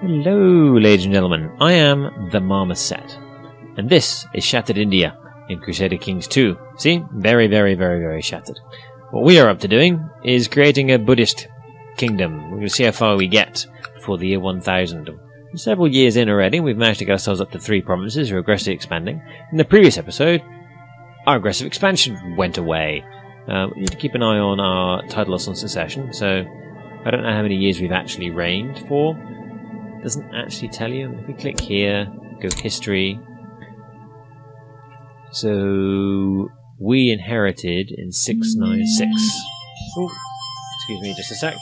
Hello, ladies and gentlemen. I am the Marmoset, and this is Shattered India in Crusader Kings 2. See? Very, very, very, very shattered. What we are up to doing is creating a Buddhist kingdom. We're going to see how far we get before the year 1000. Several years in already, we've managed to get ourselves up to three provinces. We're aggressively expanding. In the previous episode, our aggressive expansion went away. Uh, we need to keep an eye on our title loss on succession, so I don't know how many years we've actually reigned for doesn't actually tell you. If we click here, go history. So we inherited in 696. Ooh, excuse me just a sec.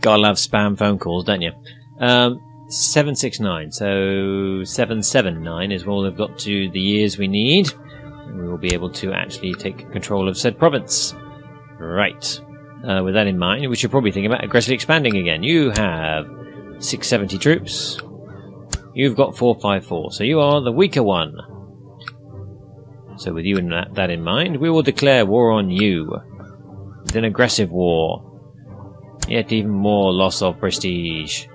Gotta love spam phone calls, don't you? Um, 769. So 779 is all they've got to the years we need. And we will be able to actually take control of said province. Right. Uh, with that in mind, we should probably think about aggressively expanding again. You have 670 troops. You've got 454, so you are the weaker one. So with you and that, that in mind, we will declare war on you. With an aggressive war. Yet even more loss of prestige.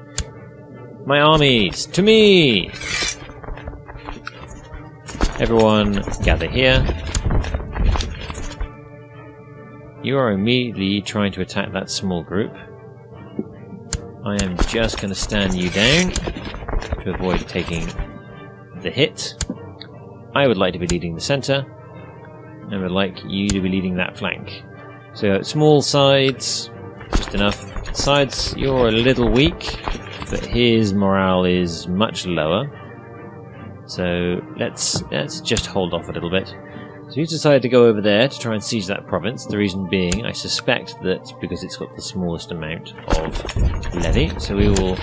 My armies, to me! Everyone gather here. You are immediately trying to attack that small group. I am just going to stand you down to avoid taking the hit. I would like to be leading the centre, and would like you to be leading that flank. So small sides, just enough. Sides, you're a little weak, but his morale is much lower. So let's let's just hold off a little bit. So he's decided to go over there to try and seize that province. The reason being, I suspect that because it's got the smallest amount of levy. So we will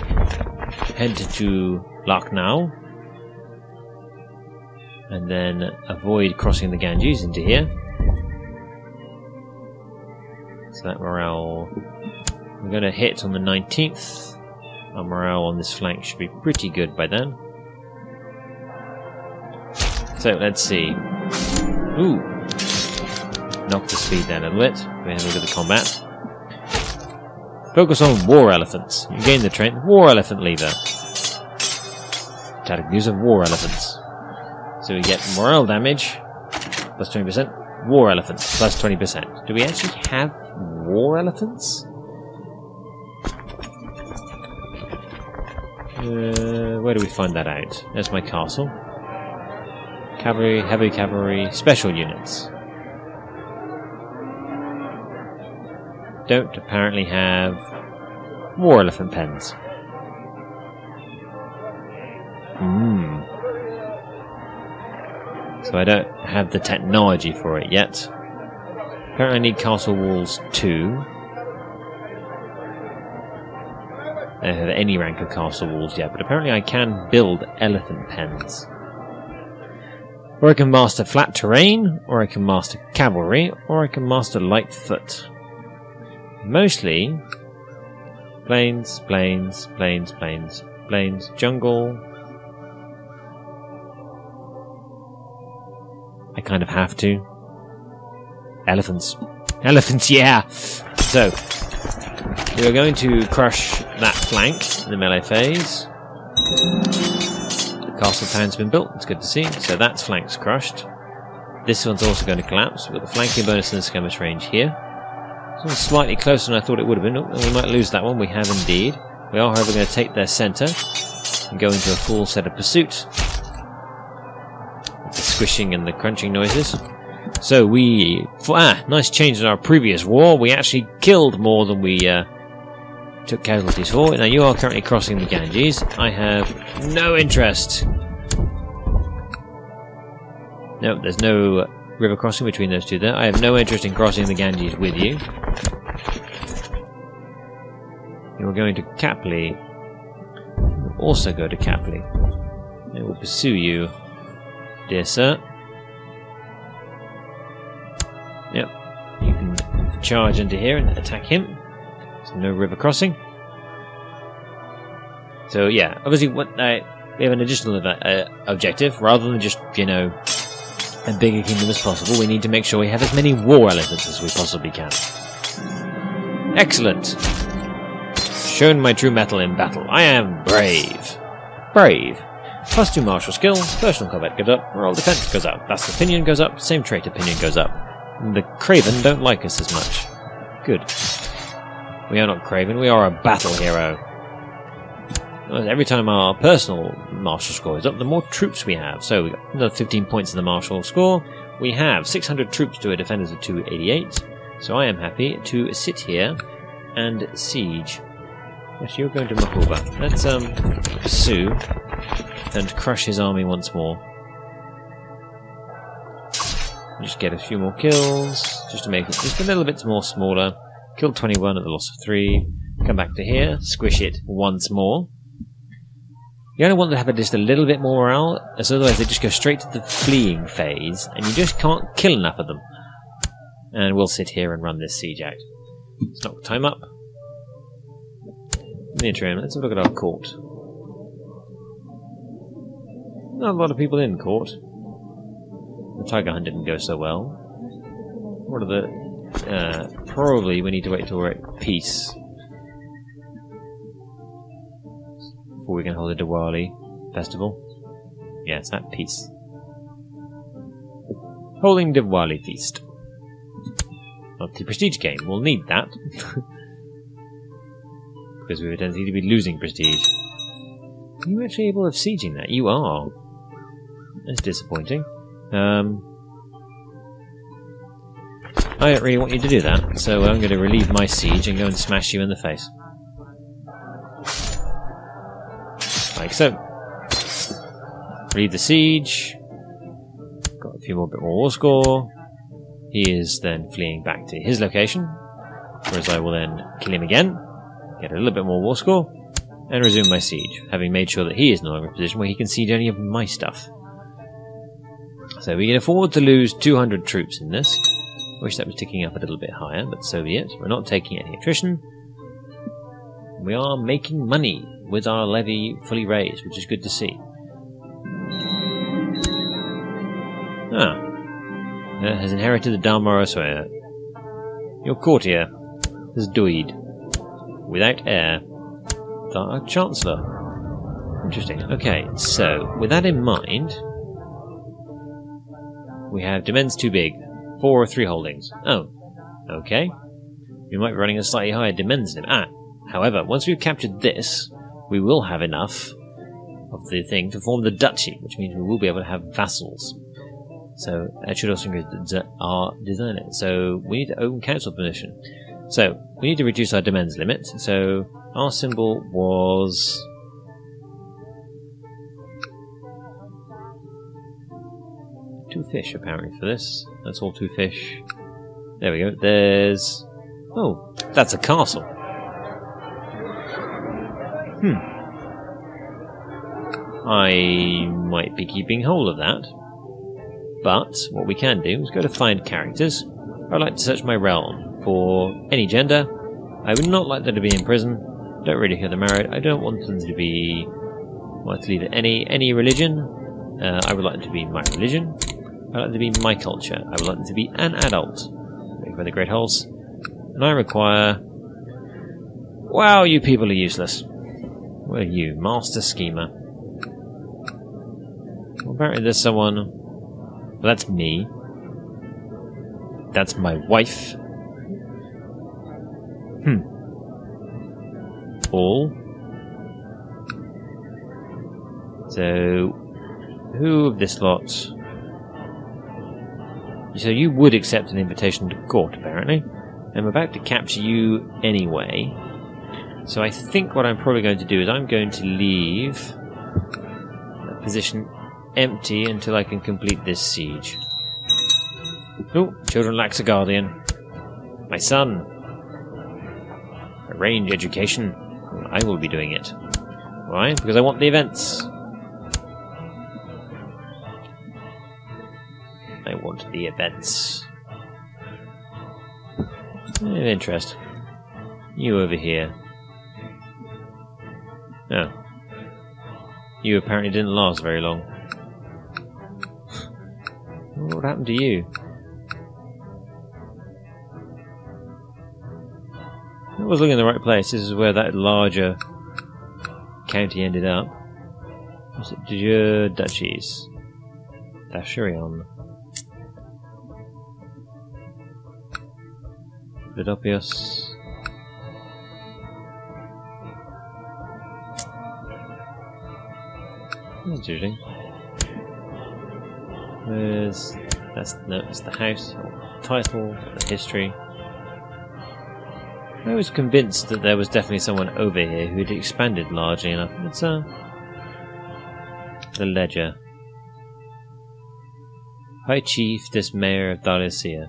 head to Lucknow. And then avoid crossing the Ganges into here. So that morale... We're going to hit on the 19th. Our morale on this flank should be pretty good by then. So let's see. Ooh. Knock the speed down a little bit. We have a look at the combat. Focus on war elephants. You gain the trait war elephant lever. Tactic use of war elephants. So we get morale damage plus 20%. War elephants plus 20%. Do we actually have war elephants? Uh, where do we find that out? There's my castle. Cavalry, heavy cavalry, special units. Don't apparently have war elephant pens. Hmm. So I don't have the technology for it yet. Apparently I need castle walls too. I don't have any rank of castle walls yet, but apparently I can build elephant pens. Or I can master flat terrain, or I can master cavalry, or I can master light foot. Mostly plains, plains, plains, plains, plains, jungle. I kind of have to. Elephants. Elephants, yeah! So, we are going to crush that flank in the melee phase. Castle town's been built. It's good to see. So that's flanks crushed. This one's also going to collapse. We've got the flanking bonus in the skirmish range here. This one's slightly closer than I thought it would have been. Oh, we might lose that one. We have indeed. We are, however, going to take their centre and go into a full set of pursuit. the squishing and the crunching noises. So we... Ah, nice change in our previous war. We actually killed more than we... Uh, took casualties for. Now you are currently crossing the Ganges. I have no interest. No, there's no river crossing between those two there. I have no interest in crossing the Ganges with you. You're going to. We'll also go to Kapli. They will pursue you, dear sir. Yep. You can charge into here and attack him. So no river crossing. So yeah, obviously what uh, we have an additional uh, objective rather than just you know a bigger kingdom as possible. We need to make sure we have as many war elephants as we possibly can. Excellent. shown my true mettle in battle. I am brave. Brave. Plus two martial skill, personal combat goes up, roll defense goes up, That's opinion goes up, same trait opinion goes up. The Craven don't like us as much. Good. We are not Craven, we are a battle hero. Every time our personal martial score is up, the more troops we have. So we got another 15 points in the martial score. We have 600 troops to a defenders of 288. So I am happy to sit here and siege. Yes, you're going to Mahoba. Let's um pursue and crush his army once more. Just get a few more kills, just to make it just a little bit more smaller. Kill 21 at the loss of 3. Come back to here, squish it once more. You only want to have just a little bit more morale, as otherwise they just go straight to the fleeing phase, and you just can't kill enough of them. And we'll sit here and run this siege out. Let's knock time up. In the interim, let's have a look at our court. Not a lot of people in court. The tiger hunt didn't go so well. What are the... Uh, probably we need to wait till we're at peace. Before we can hold a Diwali festival. Yes, at peace. Holding Diwali feast. Not the prestige game. We'll need that. because we have a tendency to be losing prestige. Are you actually able of sieging that? You are. That's disappointing. Um, I don't really want you to do that, so I'm going to relieve my siege and go and smash you in the face. Like so. Relieve the siege. Got a few more bit more war score. He is then fleeing back to his location, whereas I will then kill him again, get a little bit more war score, and resume my siege, having made sure that he is no longer in a position where he can siege any of my stuff. So we can afford to lose 200 troops in this. Wish that was ticking up a little bit higher, but so be it. We're not taking any attrition. We are making money with our levy fully raised, which is good to see. Ah, uh, has inherited the Dalmor Oswaya. Your courtier has died without heir. The Chancellor. Interesting. Okay, so with that in mind, we have demesnes too big. Four or three holdings. Oh, okay. We might be running a slightly higher limit. Ah, however, once we've captured this, we will have enough of the thing to form the duchy, which means we will be able to have vassals. So that should also include our designer. So we need to open council permission. So we need to reduce our demands limit. So our symbol was two fish apparently for this. That's all two fish. There we go. There's oh, that's a castle. Hmm. I might be keeping hold of that. But what we can do is go to find characters. I'd like to search my realm for any gender. I would not like them to be in prison. Don't really hear them married. I don't want them to be want to leave any any religion. Uh, I would like them to be my religion. I would like to be my culture. I would like to be an adult. For the great holes. And I require. Wow, you people are useless. What are you, master schemer? Well, apparently there's someone well, that's me. That's my wife. Hmm. All. So, who of this lot? So you would accept an invitation to court, apparently. I'm about to capture you anyway. So I think what I'm probably going to do is I'm going to leave the position empty until I can complete this siege. Oh, children lacks a guardian. My son. Arrange education. I will be doing it. Why? Because I want the events. The events. Of interest. You over here. Oh. You apparently didn't last very long. What happened to you? I was looking in the right place. This is where that larger county ended up. Was it De Duchies? Dashurion. Vidopius. That's interesting. There's that's no, the house title, the history. I was convinced that there was definitely someone over here who'd expanded largely enough. It's uh the ledger. High Chief, this Mayor of Dalicia.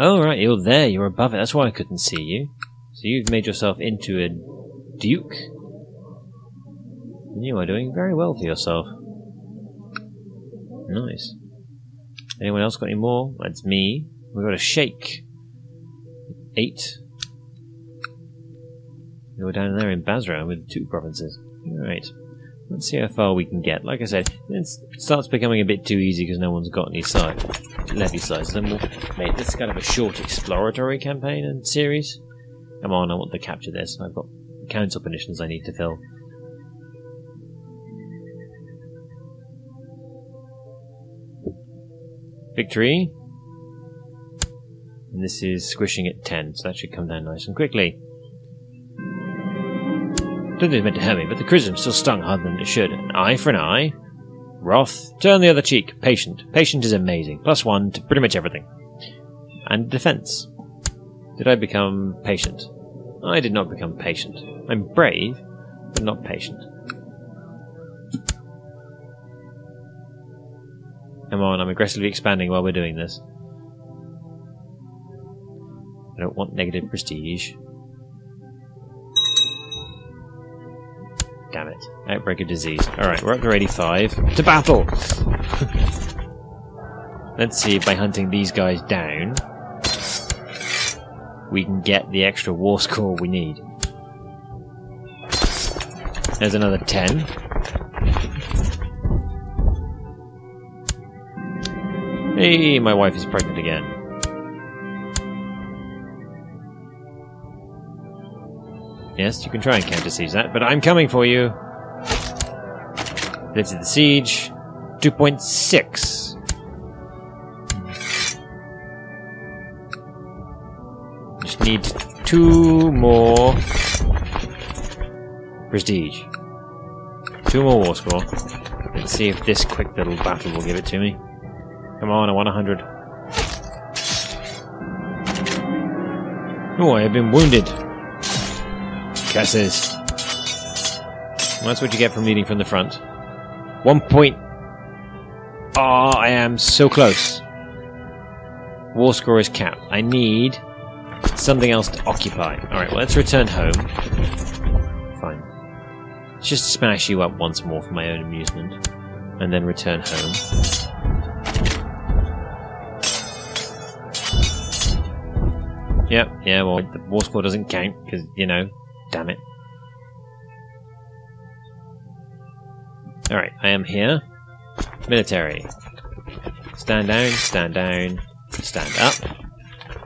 Oh right, you're there, you're above it, that's why I couldn't see you. So you've made yourself into a duke? And you are doing very well for yourself. Nice. Anyone else got any more? That's me. We've got a sheikh. Eight. We're down there in Basra with two provinces. Alright. Let's see how far we can get. Like I said, it starts becoming a bit too easy because no one's got any side levy sides. Then we'll make this kind of a short exploratory campaign and series. Come on, I want to capture this. I've got council permissions I need to fill. Victory. And this is squishing at 10, so that should come down nice and quickly. Don't think meant to hurt me, but the chrism still stung harder than it should. An eye for an eye. Wrath. Turn the other cheek. Patient. Patient is amazing. Plus one to pretty much everything. And defense. Did I become patient? I did not become patient. I'm brave, but not patient. Come on, I'm aggressively expanding while we're doing this. I don't want negative prestige. Damn it. Outbreak of disease. Alright, we're up to 85. To battle! Let's see if by hunting these guys down, we can get the extra war score we need. There's another 10. Hey, my wife is pregnant again. Yes, you can try and counter siege that, but I'm coming for you. Lifted the siege. 2.6. Just need two more prestige. Two more war score. Let's see if this quick little battle will give it to me. Come on, I want hundred. Oh, I have been wounded. Curses. That's what you get from leading from the front. One point. Oh, I am so close. War score is capped. I need something else to occupy. Alright, well, let's return home. Fine. Just smash you up once more for my own amusement. And then return home. Yep, yeah, well, the war score doesn't count, because, you know, damn it. Alright, I am here. Military. Stand down, stand down, stand up.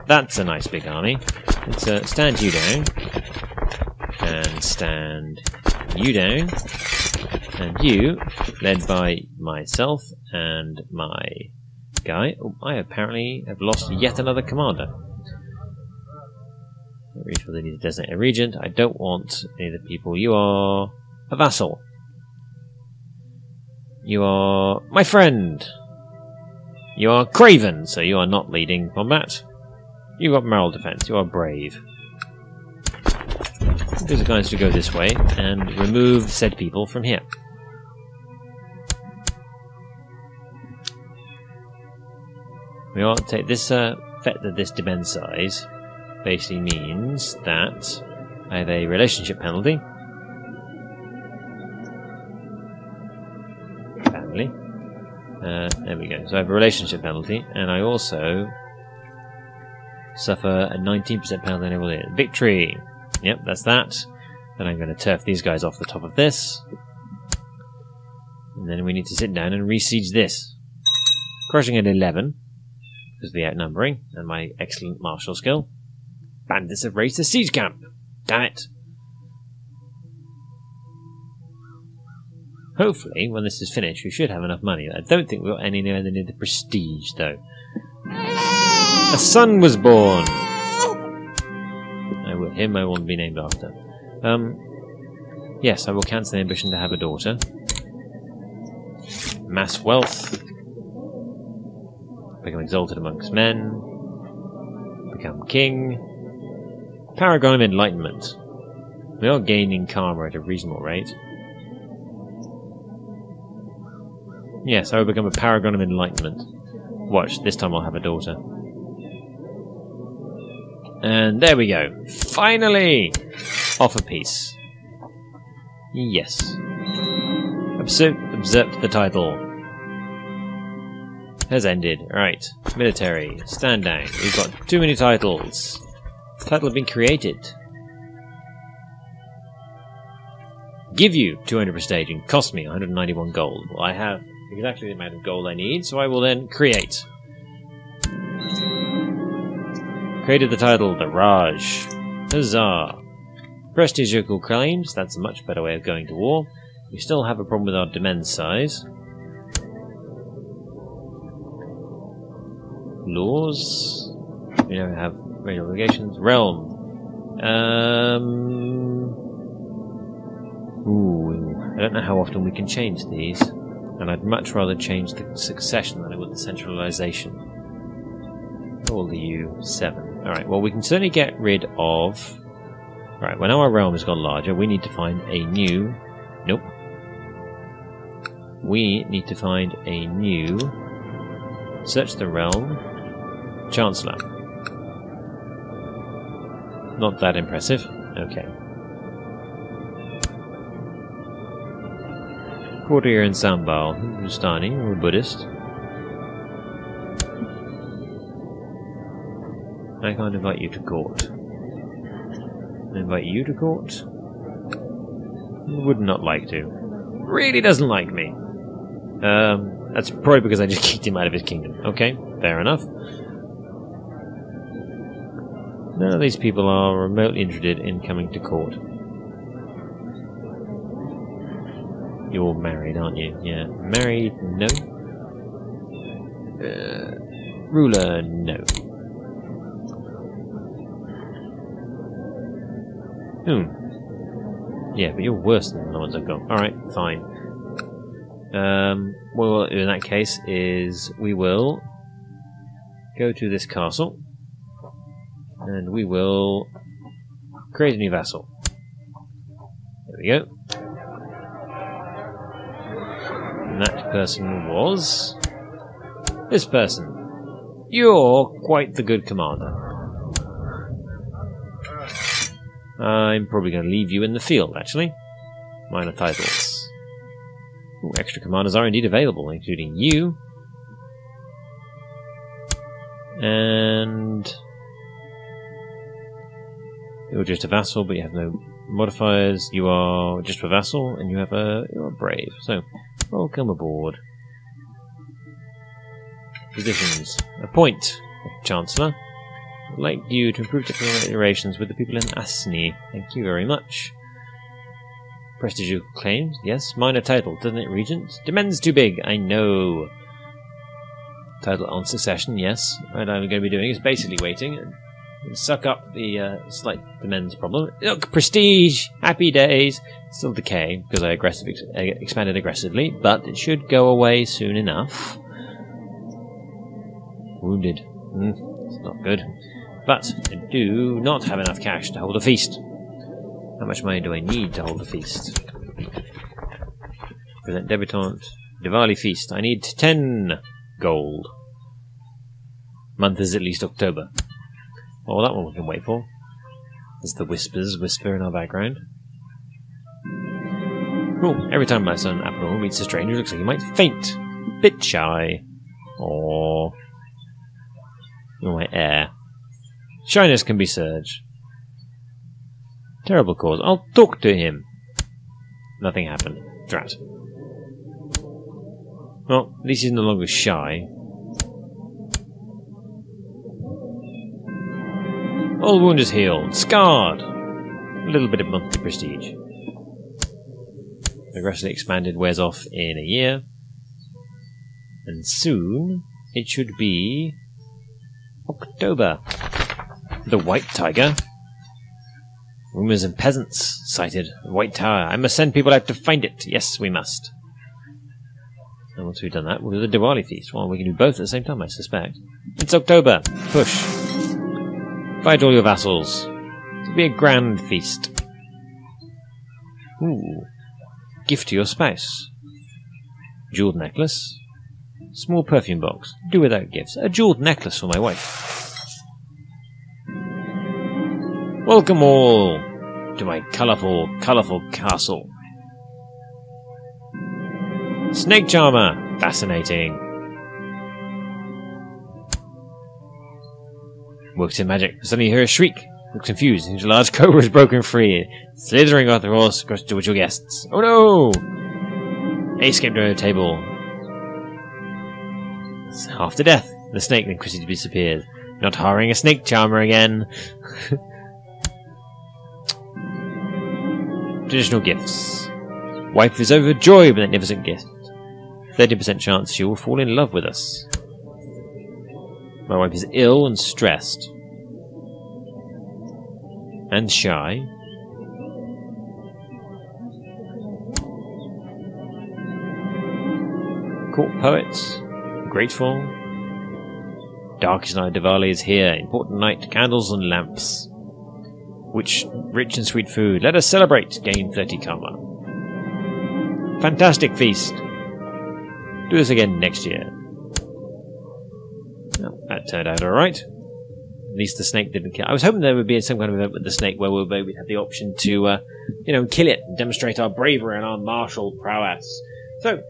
That's a nice big army. Let's uh, stand you down. And stand you down. And you, led by myself and my guy. Oh, I apparently have lost yet another commander. Reach where need a regent. I don't want any of the people. You are a vassal. You are my friend. You are Craven, so you are not leading combat. You got moral defense. You are brave. These are guys to go this way and remove said people from here. We to take this uh, vet that this demesne size basically means that I have a relationship penalty. Family. Uh, there we go. So I have a relationship penalty, and I also suffer a 19% penalty on Victory! Yep, that's that. Then I'm going to turf these guys off the top of this. And then we need to sit down and re-siege this. Crushing at 11. because of the outnumbering and my excellent martial skill. Bandits have raised the siege camp. Damn it. Hopefully, when this is finished, we should have enough money. I don't think we've got any near the prestige, though. A son was born! I will, him I want to be named after. Um, yes, I will cancel the ambition to have a daughter. Mass wealth. Become exalted amongst men. Become king. Paragon of Enlightenment. We are gaining karma at a reasonable rate. Yes, I will become a paragon of enlightenment. Watch, this time I'll have a daughter. And there we go. Finally! Off a piece. Yes. Observe, observe the title. Has ended. Right. Military. Stand down. We've got too many titles. Title been created. Give you 200 prestige and cost me 191 gold. Well, I have exactly the amount of gold I need, so I will then create. Created the title The Raj. Huzzah! Prestigical claims, that's a much better way of going to war. We still have a problem with our demesne size. Laws. We don't have radio obligations. Realm. Um. Ooh, I don't know how often we can change these and I'd much rather change the succession than I would the centralization. All the U7. Alright, well we can certainly get rid of... Right, when our realm has got larger, we need to find a new... Nope. We need to find a new... Search the realm. Chancellor. Not that impressive. Okay. Courtier in Sambal, Hindustani or Buddhist. I can't invite you to court. I invite you to court? Would not like to. Really doesn't like me. Um, that's probably because I just kicked him out of his kingdom. Okay, fair enough. None of these people are remotely interested in coming to court. You're married, aren't you? Yeah. Married? No. Uh, ruler? No. Hmm. Yeah, but you're worse than the ones I've got. Alright, fine. Um, in that case is we will go to this castle and we will create a new vassal. There we go. And that person was... This person. You're quite the good commander. I'm probably going to leave you in the field, actually. Minor titles. Ooh, extra commanders are indeed available, including you. And... You're just a vassal, but you have no modifiers. You are just a vassal, and you have a you're a brave. So Welcome aboard. Positions. Appoint Chancellor. I'd like you to improve diplomatic relations with the people in Asni. Thank you very much. Prestige claims, yes. Minor title, doesn't it, Regent? Demesne's too big, I know. Title on succession, yes. What I'm going to be doing is basically waiting suck up the uh, slight demands problem. Look, prestige! Happy days! Still decay because I aggressive ex expanded aggressively, but it should go away soon enough. Wounded. Mm, it's not good. But I do not have enough cash to hold a feast. How much money do I need to hold a feast? Present debutante. Diwali feast. I need 10 gold. Month is at least October. Oh, that one we can wait for. There's the whispers whisper in our background. Cool. Every time my son Apple meets a stranger, looks like he might faint. Bit shy. Or oh, my air. Shyness can be surge. Terrible cause. I'll talk to him. Nothing happened. Drat. Well, at least he's no longer shy. All wound is healed. Scarred. A little bit of monthly prestige. Aggressively expanded wears off in a year. And soon it should be October. The White Tiger. Rumors and peasants sighted White Tower. I must send people out to find it. Yes, we must. And once we've done that, we'll do the Diwali feast. Well, we can do both at the same time, I suspect. It's October. Push. Invite all your vassals. It'll be a grand feast. Ooh. Gift to your spouse. Jeweled necklace. Small perfume box. Do without gifts. A jeweled necklace for my wife. Welcome all to my colourful, colourful castle. Snake Charmer! Fascinating. Works in magic. Suddenly you hear a shriek. Looks confused. Seems a large cobra is broken free, slithering off the horse across towards your guests. Oh no! They escaped under the table. It's half to death. The snake then quickly disappears. Not hiring a snake charmer again. Traditional gifts. Wife is overjoyed with that magnificent gift. 30% chance she will fall in love with us. My wife is ill and stressed. And shy. Court poets. Grateful. Darkest night Diwali is here. Important night. Candles and lamps. Which rich and sweet food. Let us celebrate. Gain 30 karma. Fantastic feast. Do this again next year. That turned out alright. At least the snake didn't kill. I was hoping there would be some kind of event with the snake where we'd have the option to, uh, you know, kill it and demonstrate our bravery and our martial prowess. So,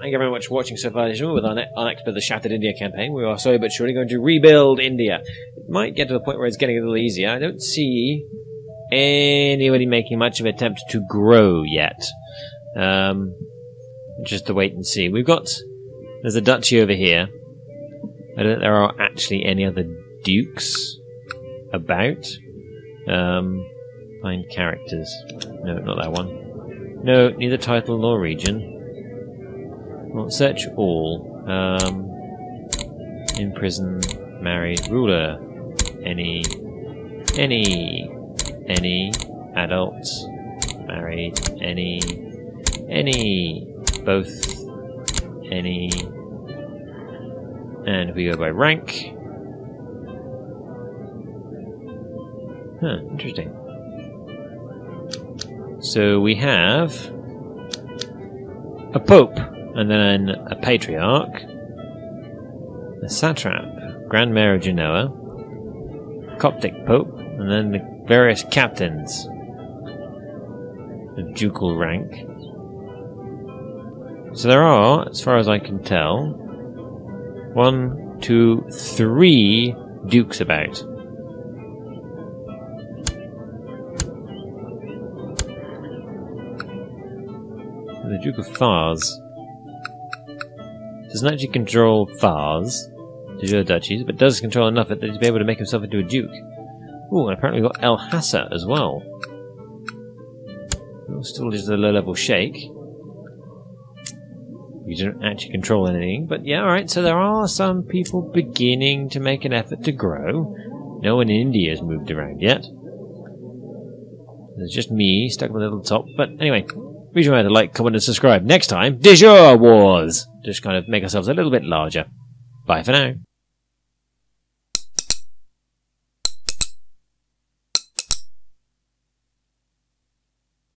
thank you very much for watching so far with our, ne- our next bit of the Shattered India campaign. We are slowly but surely going to rebuild India. It might get to the point where it's getting a little easier. I don't see anybody making much of an attempt to grow yet. Um, just to wait and see. We've got there's a duchy over here. I don't there are actually any other dukes about. Um, find characters. No, not that one. No, neither title nor region. Well, search all. Um, in prison, married, ruler. Any, any, any, adult, married, any, any, both, any, and if we go by rank. Huh, interesting. So we have a pope, and then a patriarch, a satrap, grand mayor of Genoa, Coptic pope, and then the various captains of ducal rank. So there are, as far as I can tell, one, two, three dukes about. The Duke of Fars doesn't actually control Fars, the duchies, but does control enough that he's be able to make himself into a duke. Ooh, and apparently we've got El Hassa as well. Still just a low level sheikh. You don't actually control anything, but yeah, alright, so there are some people beginning to make an effort to grow. No one in India has moved around yet. There's just me stuck on the little top, but anyway, please remember to like, comment, and subscribe. Next time, De Jure Wars! Just kind of make ourselves a little bit larger. Bye for now.